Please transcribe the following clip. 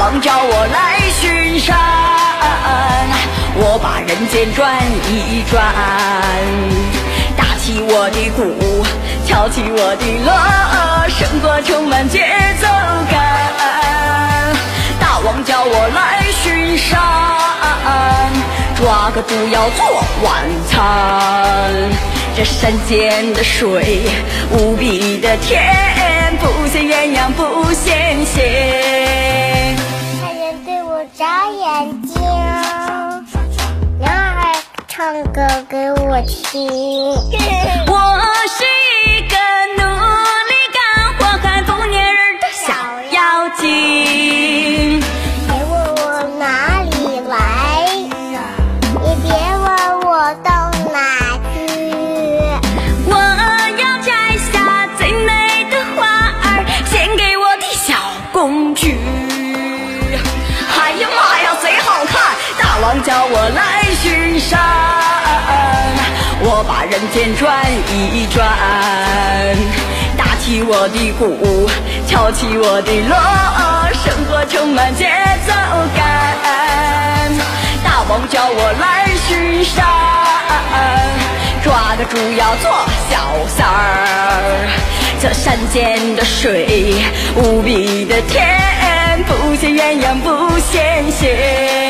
王叫我来巡山，我把人间转一转，打起我的鼓，敲起我的锣，生活充满节奏感。大王叫我来巡山，抓个猪要做晚餐。这山间的水无比的甜，不羡鸳鸯不羡眼睛，男孩唱歌给我听。我是一个努力干活还不粘人的小妖精。别问我哪里来，也别问我到哪去。我要摘下最美的花儿，献给我的小公举。大王叫我来巡山，我把人间转一转，打起我的鼓，敲起我的锣，生活充满节奏感。大王叫我来巡山。抓个猪要做小三儿，这山间的水无比的甜，不羡鸳鸯不羡仙。